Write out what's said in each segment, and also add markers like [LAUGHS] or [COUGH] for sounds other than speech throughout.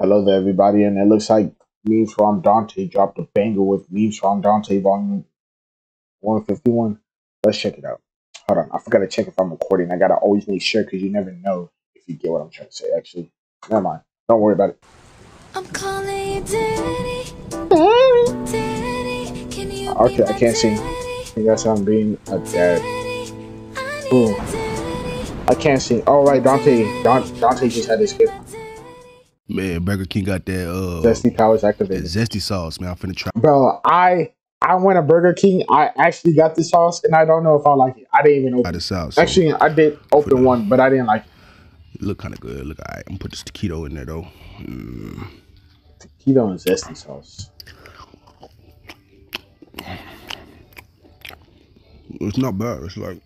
Hello there, everybody, and it looks like Memes from Dontai dropped a banger with Memes from Dontai Volume 151. Let's check it out. Hold on, I forgot to check if I'm recording. I gotta always make sure because you never know if you get what I'm trying to say. Actually, never mind. Don't worry about it. I'm calling you daddy. Daddy, can you Okay, I can't sing. I guess I'm being a dad. Daddy, I Ooh. I can't sing. All right, Dontai. Don- Dontai just had his gift. Man, Burger King got that uh Zesty powers that activated. zesty sauce, man. I'm finna try. Bro, I I went to Burger King. I actually got the sauce, and I don't know if I like it. I didn't even open. it. this out. So Actually, I did open one, but I didn't like it. it look kind of good. Look, alright. I'm gonna put this taquito in there though. Mm. Keto and zesty sauce. It's not bad. It's like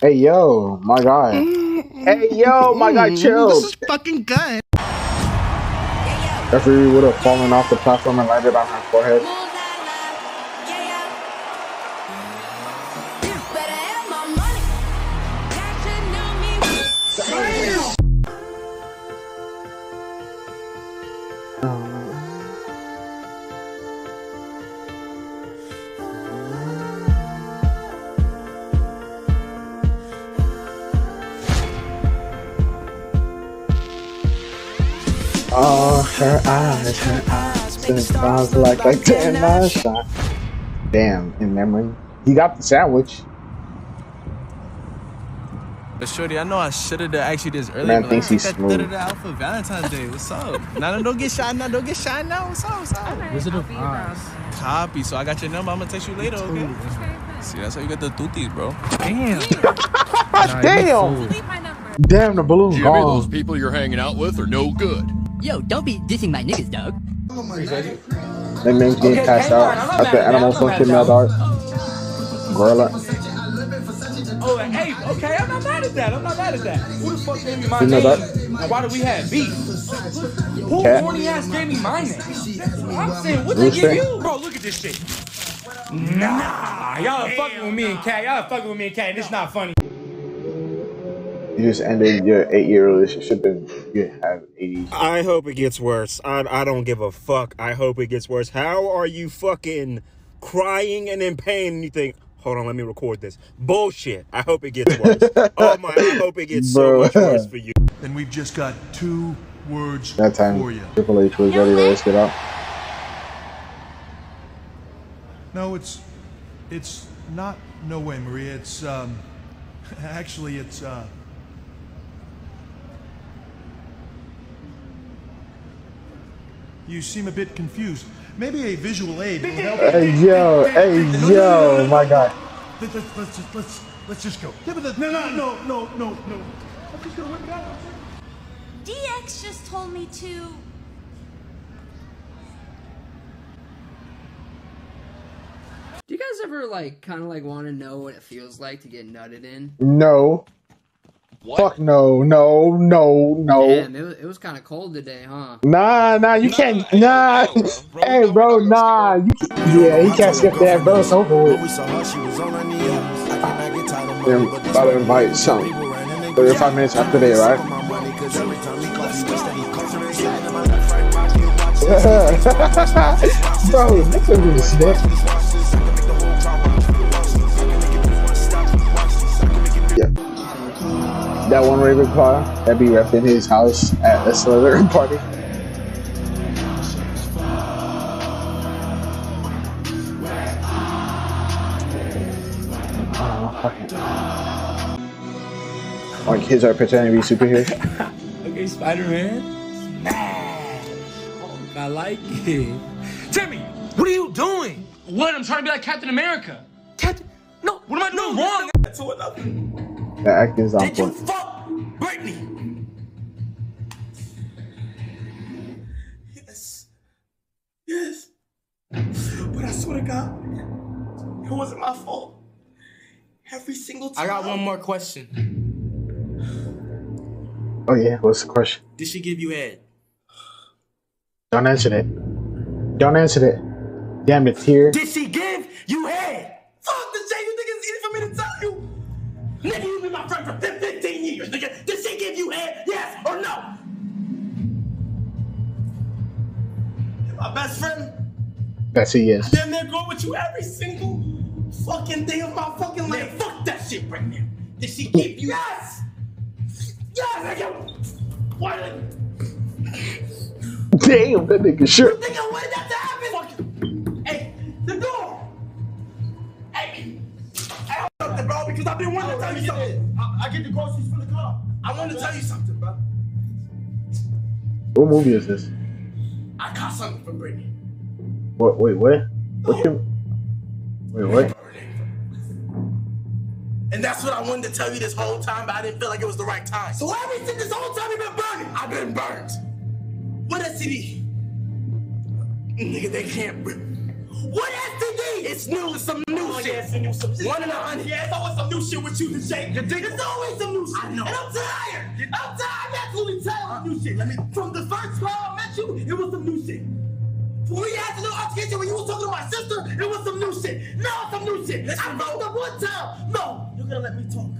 Hey yo, my guy. Hey yo, my guy, mm, chill. This is fucking good. Referee would have fallen off the platform and landed on her forehead. Sounds like a ten nine shot. Damn, in memory, he got the sandwich. But shorty, I know I should have asked you this earlier. Man but thinks like, he's take that smooth. out for Valentine's Day. What's up? now don't get shy now. Don't get shy now. What's up? What's up? Wizard of Oz. Copy. So I got your number. I'm gonna text you later. Okay. See, that's how you get the tutis, bro. Damn. [LAUGHS] Damn, damn, the balloon's Jimmy, those people you're hanging out with are no good. Yo, don't be dissing my niggas, dog. That man's getting passed out at the animal function mail dart. Gorilla. Oh, hey, okay, I'm not mad at that. I'm not mad at that. Who the fuck gave me my You know name? that? And why do we have beef? Who Cat. horny ass gave me my name? I'm saying, what Who's they give you? Bro, look at this shit. Nah, y'all are fucking with me and Cat. Y'all are fucking with me and Cat, and it's not funny. You just ended your eight-year relationship and you have 80. I hope it gets worse. I, I don't give a fuck. I hope it gets worse. How are you fucking crying and in pain and you think, hold on, let me record this? Bullshit. I hope it gets worse. [LAUGHS] oh my, I hope it gets so much worse for you. Then we've just got two words That time, for you. Triple H was ready to risk it out. No, it's it's not no way, Maria. It's um [LAUGHS] actually it's uh You seem a bit confused. Maybe a visual aid will help. Hey yo, hey yo, my God. Let's, let's, let's just let's let's just go. Yeah, but the, no, no, no, no, no, no. I'm just gonna whip it out. DX just told me to. Do you guys ever like kind of like want to know what it feels like to get nutted in? No. Fuck no, no, no, no. Damn, it was, it was kind of cold today, huh? Nah, nah, you can't. Nah, [LAUGHS] hey, bro, nah. You, yeah, he can't skip that, bro. It's over with. They're about to invite some 35 minutes after they arrive. [LAUGHS] bro, this is really sick. That one Ravenclaw that be repping his house at a Slytherin [LAUGHS] party. Oh. Like kids are pretending to be superheroes. [LAUGHS] Okay, Spider Man. Smash. Oh, I like it. Timmy, what are you doing? What? I'm trying to be like Captain America. Captain? No. What am I doing wrong? To another. The acting is on Did you point. fuck Brittany? Yes. Yes. But I swear to God, it wasn't my fault. Every single time. I got one more question. Oh yeah, what's the question? Did she give you head? Don't answer that. Don't answer that. Damn it, here. Did she give you head? Fuck the shit you think it's easy for me to tell you? Nigga, you been my friend for 15 years, nigga. This she give you head? Yes or no? You're my best friend. That's a yes. Damn near go with you every single fucking day of my fucking life. fuck that shit right now. Did she give you? Yes. Yes, nigga. What? Damn, that nigga sure. Nigga, what did that to happen? Fuck. Hey, the door. Hey, I don't something, bro, because I've been wanting to tell you something. I, I get the groceries from the car. I want to tell you something, bro. What movie is this? I got something from Brittany. What? Wait, what? What you? Wait, what? And that's what I wanted to tell you this whole time, but I didn't feel like it was the right time. So everything this whole time you've been burning, I've been burnt. What STD? Nigga, they can't. Rip. What STD? It's new. It's some new oh, shit. Yeah, new, some shit. One in a hundred. Yeah, it's always some new shit with you, the Jake. It's always some new shit. I know. And I'm tired. I'm tired. I'm absolutely tired of uh, new shit. Let me. From the first time I met you, it was some new shit. When we had the little altercation when you was talking to my sister, it was some new shit. Now it's some new shit. I fucked up one time. No, you're gonna let me talk.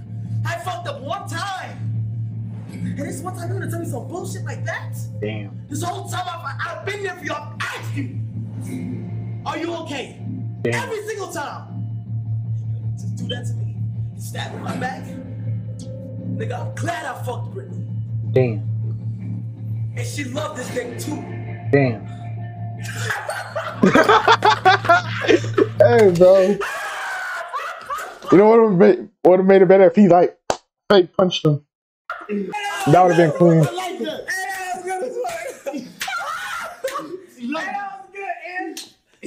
I fucked up one time. And this one time you're gonna tell me some bullshit like that? Damn. This whole time I've, I've been there for you. I've asked you. Are you okay? Damn. Every single time. Just do that to me. Stab me in my back. Nigga, I'm glad I fucked Brittany. Damn. And she loved this nigga too. Damn. [LAUGHS] hey, bro. You know what would have made, made it better if he like fake punched him. That would have been clean.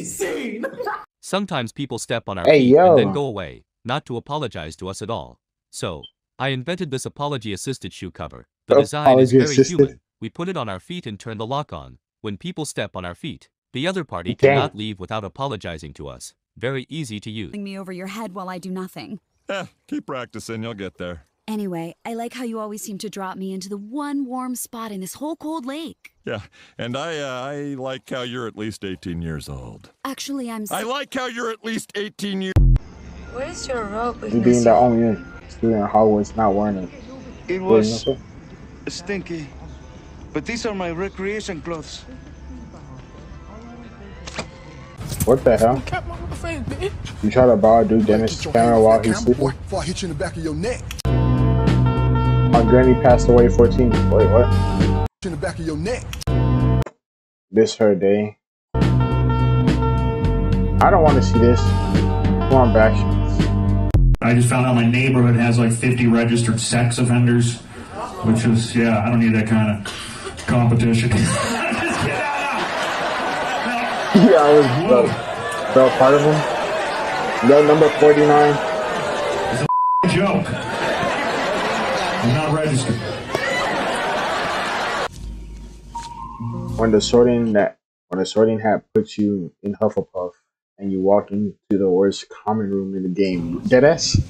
[LAUGHS] Sometimes people step on our Hey, feet yo. and then go away, not to apologize to us at all. So, I invented this apology assisted shoe cover. The design is very assisted. human. We put it on our feet and turn the lock on. When people step on our feet, the other party Damn. cannot leave without apologizing to us. Very easy to use. me over your head while I do nothing. Eh, keep practicing, you'll get there. Anyway, I like how you always seem to drop me into the one warm spot in this whole cold lake. Yeah, and I uh, I like how you're at least 18 years old. Actually, I'm. I like how you're at least 18 years. Where's your rope? You being the only student in Hogwarts not wearing it. It was stinky, but these are my recreation clothes. What the hell? You try to borrow Duke Dennis' camera while he's sleeping? Before I hit you in the back of your neck. My granny passed away 14. Wait, what? In the back of your neck. This her day. I don't want to see this. Come on, back. I just found out my neighborhood has like 50 registered sex offenders, which is, yeah, I don't need that kind [LAUGHS] of competition. Yeah, I was bro, bro, part of them. Yo, number 49. joke. I'm not registered. When the sorting that when the sorting hat puts you in Hufflepuff and you walk into the worst common room in the game, deadass?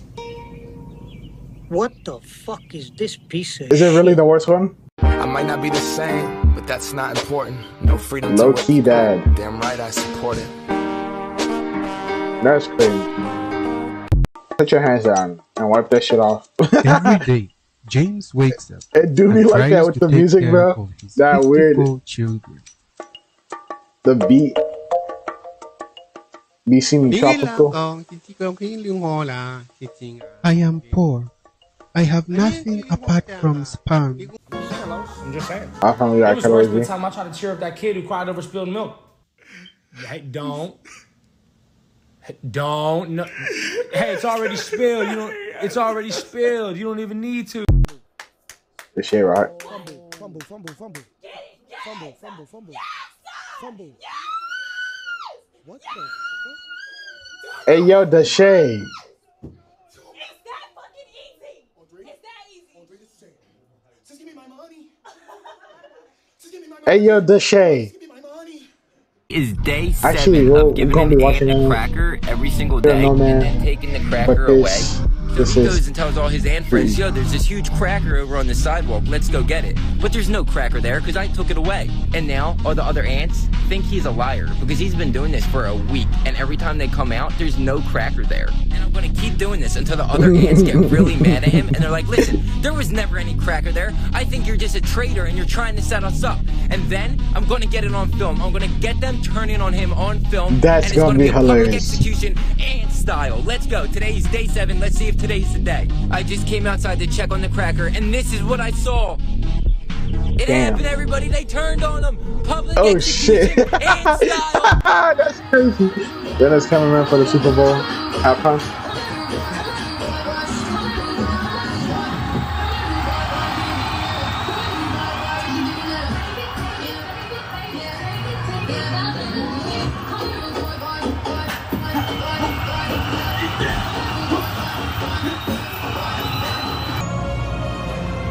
What the fuck is this piece of Is it really the worst one? I might not be the same, but that's not important. No freedom Low to key dad. Damn right I support it. That's crazy. Put your hands down and wipe that shit off. Every day, [LAUGHS] James wakes up. It do be like that with the music, bro. That weird. 54 Children. The beat. Be seeming tropical. to, hindi ko yung hola, titing. I am poor. I have nothing apart from sperm. I'm just saying. I found you It got was worse calories. the time I tried to cheer up that kid who cried over spilled milk. Hey, don't. Don't. No. Hey, it's already spilled. You don't. It's already spilled. You don't even need to. The shit, right? Fumble, fumble, fumble. Fumble, fumble, fumble. Fumble. What the Hey, yo, the shade. [LAUGHS] Hey, yo, the shade. is day Actually, seven we're, of we're gonna be watching ant a cracker every single day no, man. and then taking the cracker away. This- So This he goes and tells all his ant friends, yo, there's this huge cracker over on the sidewalk. Let's go get it. But there's no cracker there because I took it away. And now all the other ants think he's a liar because he's been doing this for a week. And every time they come out, there's no cracker there. And I'm gonna keep doing this until the other ants get [LAUGHS] really mad at him and they're like, listen, there was never any cracker there. I think you're just a traitor and you're trying to set us up. And then I'm gonna get it on film. I'm gonna get them turning on him on film. That's gonna be a public hilarious. execution and style. Let's go. Today's day seven. Let's see if today's the day. I just came outside to check on the cracker, and this is what I saw. It Damn. happened, everybody. They turned on him. Public Oh shit! [LAUGHS] That's crazy. Dennis cameraman for the Super Bowl halftime.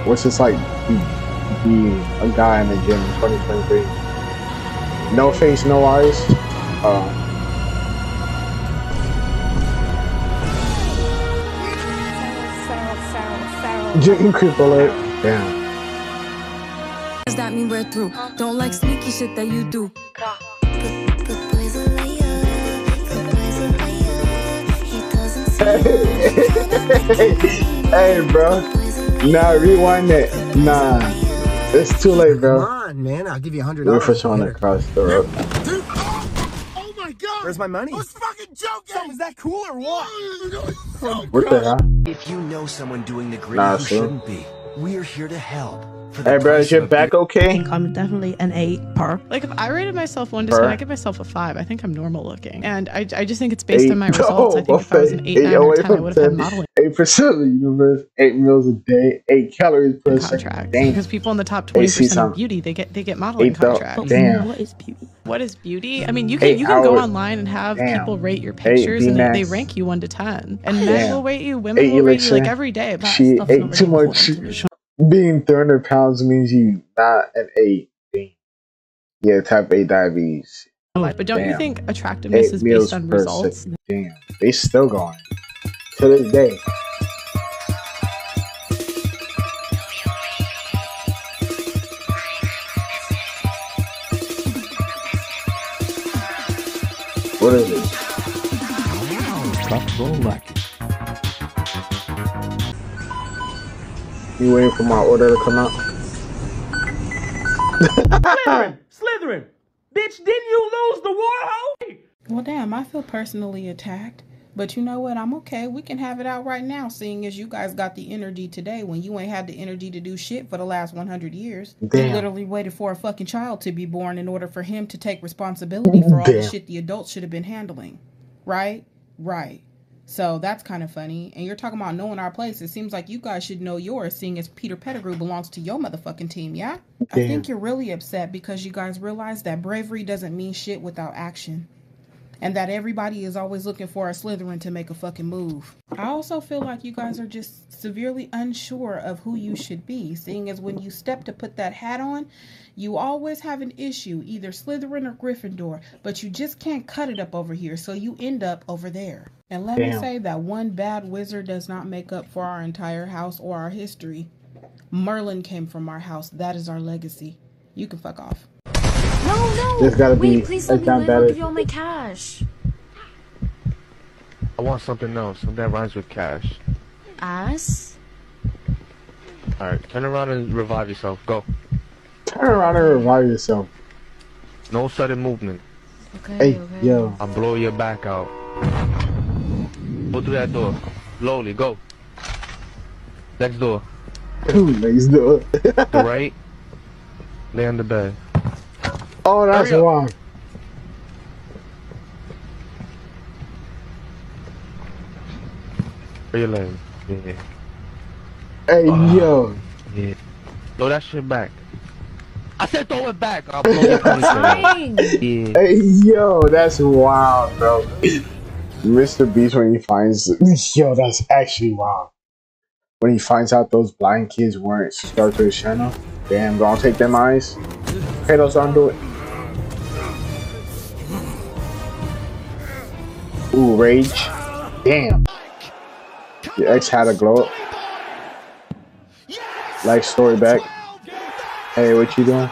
What's this like? Be, be a guy in the gym in 2023. No face, no eyes. Uh, Chicken creep alert. Damn. Does that mean we're through? Don't like sneaky shit that you do. [LAUGHS] hey, bro. Nah, rewind it. Nah. It's too late, bro. Come on, man. I'll give you a hundred Wait for dollars. someone to cross the road. Oh my god! Where's my money? I was fucking joking! So, is that cool or what? Oh, what the hell? If you know someone doing the gritty Nah, who sir. shouldn't be, we're here to help. For the Hey, bro, is price your of a back okay? I'm definitely an eight per. Like if I rated myself one to Per? ten, I give myself a five. I think I'm normal looking, and I, I just think it's based Eight. on my [LAUGHS] results. I think if I was an eight, Eight nine, or away ten, I would have had modeling Eight percent of the universe. Eight meals a day. Eight calories per second. contracts Damn. because people in the top twenty percent of beauty they get they get modeling Eight thou- contracts. damn. What is beauty? What is beauty? I mean, you can Eight you can go online and have Damn. people rate your Eight pictures and they, they rank you one to ten, and men Damn. will rate you, women Eight will rate you like every day. But She stuff's ate not too much. Important to me. Being 300 pounds means you not an eight. Yeah, type A diabetes. But don't you think attractiveness Eight is based on per results? second. Damn. They still going. To this day. What is it? You waiting for my order to come out? Slytherin! Slytherin! Bitch, didn't you lose the war hoe? Well, damn, I feel personally attacked. But you know what? I'm okay. We can have it out right now, seeing as you guys got the energy today when you ain't had the energy to do shit for the last 100 years. You literally waited for a fucking child to be born in order for him to take responsibility for all the shit the adults should have been handling. Right? Right. So that's kind of funny. And you're talking about knowing our place. It seems like you guys should know yours, seeing as Peter Pettigrew belongs to your motherfucking team, yeah? I think you're really upset because you guys realize that bravery doesn't mean shit without action and that everybody is always looking for a Slytherin to make a fucking move. I also feel like you guys are just severely unsure of who you should be, seeing as when you step to put that hat on, you always have an issue, either Slytherin or Gryffindor, but you just can't cut it up over here, so you end up over there. And let me say that one bad wizard does not make up for our entire house or our history. Merlin came from our house. That is our legacy. You can fuck off. No, no. There's gotta Wait, be please a let me down live. I'll ballot. give you all my cash. I want something else, something that rhymes with cash. Ass? Alright, turn around and revive yourself. Go. Turn around and revive yourself. No sudden movement. Okay, Hey, yo. I'll blow your back out. Go through that door. Slowly, go. Next door. Ooh, [LAUGHS] next door. The right. Lay on the bed. Oh, that's Hurry up. wrong. Where your legs? Yeah. Hey, ah, yo. Yeah. Throw that shit back. I said throw it back. I'll blow your ponytail. Yeah. Hey, yo, that's wild, bro. Mr. Beast when he finds yo, that's actually wild. When he finds out those blind kids weren't subscribed to his channel, damn, gonna take them eyes. Kratos, don't do it. Ooh, rage. Damn. Your ex had a glow up. Like story back. Hey, what you doing?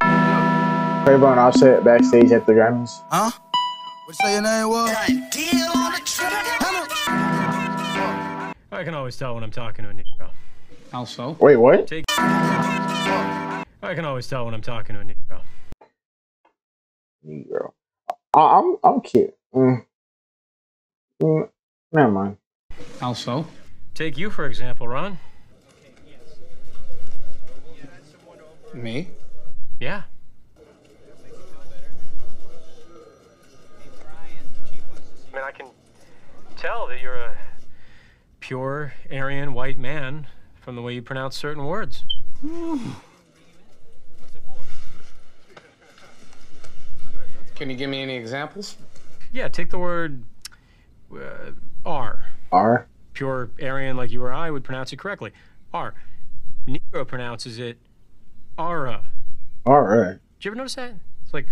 Quavo and Offset backstage at the Grammys. Huh? What you say your name was? I can always tell when I'm talking to a Negro. Also? Wait, what? Take. I can always tell when I'm talking to a Negro. Negro. I- I'm I'm cute. Mm. Mm. Never mind. Also? Take you, for example, Ron. Me? Yeah. I mean, I can tell that you're a pure Aryan white man from the way you pronounce certain words. Can you give me any examples? Yeah, take the word uh, R. R. Pure Aryan, like you or I, would pronounce it correctly. R. Negro pronounces it Ara. All right. Did you ever notice that? It's like,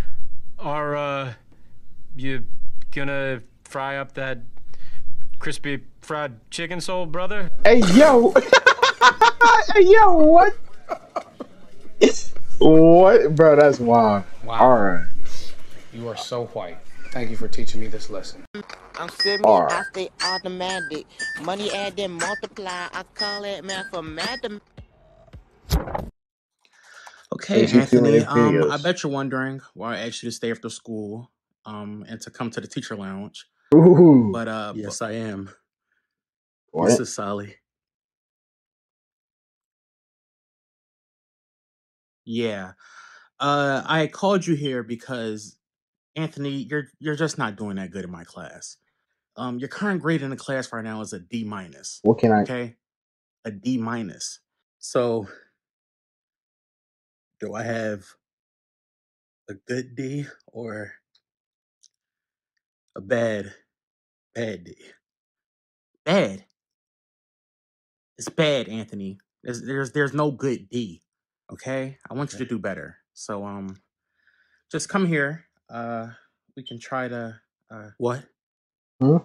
are uh, you gonna fry up that crispy fried chicken soul, brother? Hey yo. [LAUGHS] hey yo, what? what, bro? That's wild. Wow. All right. You are so white. Thank you for teaching me this lesson. I'm sitting Alright. I stay automatic. Money add then multiply. I call it mathematics. Okay, Did you see Anthony. Um, I bet you're wondering why I asked you to stay after school, um, and to come to the teacher lounge. Ooh. But uh, yes, I am. What? This is Sally. Yeah. Uh, I called you here because Anthony, you're you're just not doing that good in my class. Um, your current grade in the class right now is a D minus. What can I? Okay, a D minus. So, do I have a good D or a bad bad D? Bad. It's bad, Anthony. There's there's there's no good D. Okay? I want you to do better. So um just come here. Uh we can try to uh what? Hmm?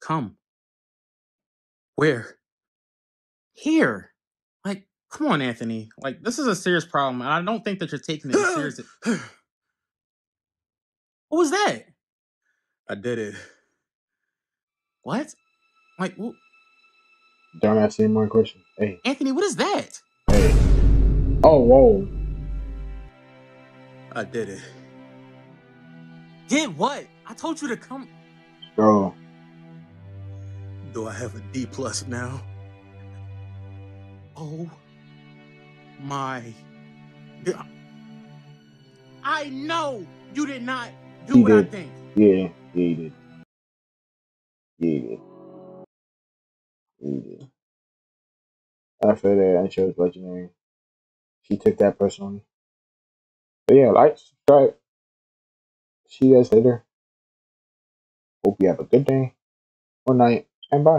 Come. Where? Here. Like, come on, Anthony. Like, this is a serious problem, and I don't think that you're taking it seriously. serious. [SIGHS] what was that? I did it. What? Like, wh- Don't ask any more questions. Hey. Anthony, what is that? Hey. Oh, whoa. I did it. Did what? I told you to come. Bro. Do I have a D plus now? Oh my I know you did not do He what I did. think. Yeah. Yeah, he did. Yeah, he did. Yeah, did. After that, she was legendary. She took that personally. But yeah, like, subscribe. See you guys later. Hope you have a good day, or night, and bye.